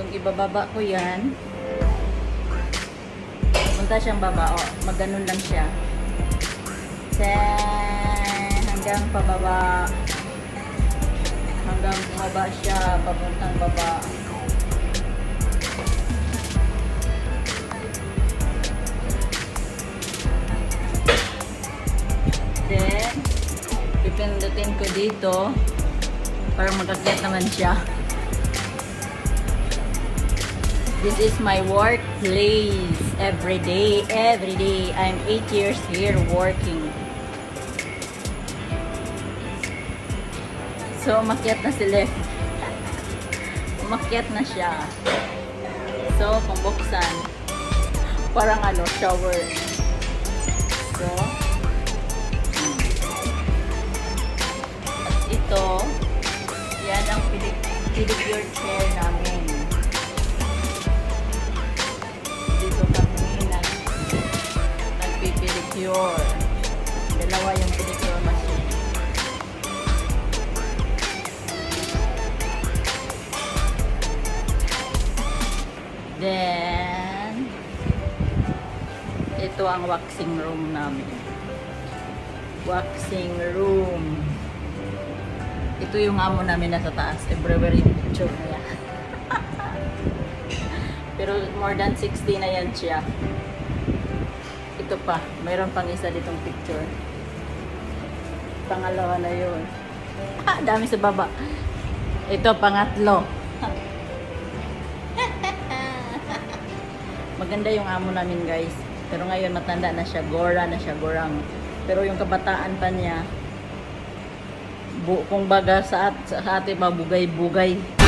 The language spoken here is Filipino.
Kung ibababa ko yan, punta siyang baba. O, maganon lang siya. Then, hanggang pababa. Hanggang bumaba siya, papuntang baba. Then, pipindutin ko dito para magkakit naman siya. This is my workplace. Every day, every day. I'm 8 years here working. So, umakyat na si Lef. umakyat na siya. So, pambuksan. Parang ano, shower. So, ito, yan ang pedicure chair namin. Nagpipedicure. Dalawa yung pedicure machine. Then, ito ang waxing room namin. Waxing room. Ito yung amo namin nasa taas. Everywhere yung picture niya. Pero more than 60 na yan siya. Ito pa. Mayroon pang isa ditong picture. Pangalawa na yun. Ah, dami sa baba. Ito, pangatlo. Maganda yung amo namin guys. Pero ngayon matanda na siya. Gora na siya. Gorang. Pero yung kabataan pa niya, bu kung baga sa, at, sa atin mabugay-bugay.